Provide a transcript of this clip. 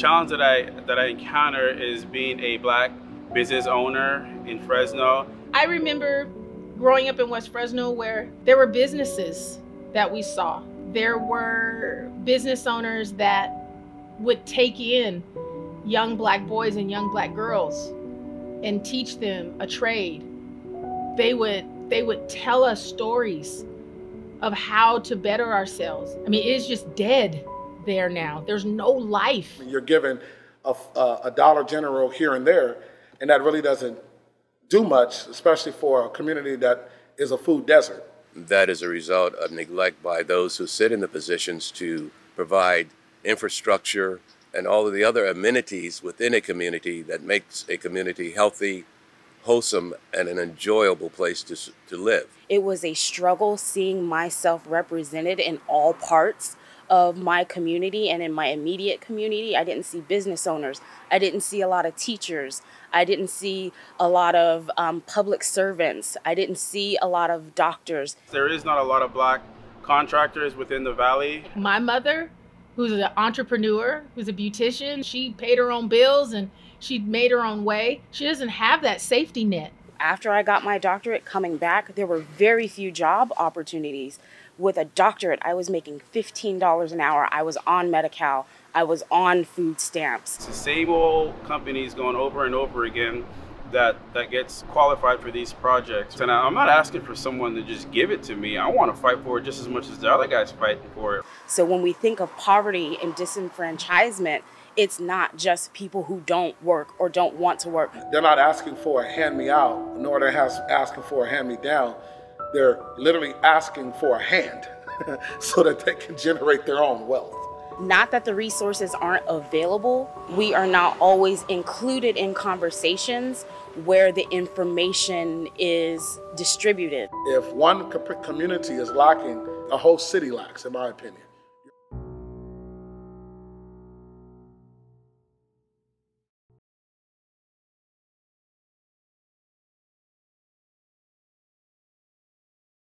challenge that I that I encounter is being a black business owner in Fresno. I remember growing up in West Fresno where there were businesses that we saw. There were business owners that would take in young black boys and young black girls and teach them a trade. They would they would tell us stories of how to better ourselves. I mean, it is just dead there now. There's no life. You're given a, a Dollar General here and there, and that really doesn't do much, especially for a community that is a food desert. That is a result of neglect by those who sit in the positions to provide infrastructure and all of the other amenities within a community that makes a community healthy, wholesome, and an enjoyable place to, to live. It was a struggle seeing myself represented in all parts of my community and in my immediate community. I didn't see business owners. I didn't see a lot of teachers. I didn't see a lot of um, public servants. I didn't see a lot of doctors. There is not a lot of black contractors within the valley. My mother, who's an entrepreneur, who's a beautician, she paid her own bills and she made her own way. She doesn't have that safety net. After I got my doctorate coming back, there were very few job opportunities. With a doctorate, I was making $15 an hour. I was on Medi-Cal. I was on food stamps. It's the same old companies going over and over again that that gets qualified for these projects. And I'm not asking for someone to just give it to me. I want to fight for it just as much as the other guys fighting for it. So when we think of poverty and disenfranchisement, it's not just people who don't work or don't want to work. They're not asking for a hand me out, nor they're asking for a hand me down. They're literally asking for a hand so that they can generate their own wealth. Not that the resources aren't available, we are not always included in conversations where the information is distributed. If one community is lacking, a whole city lacks, in my opinion.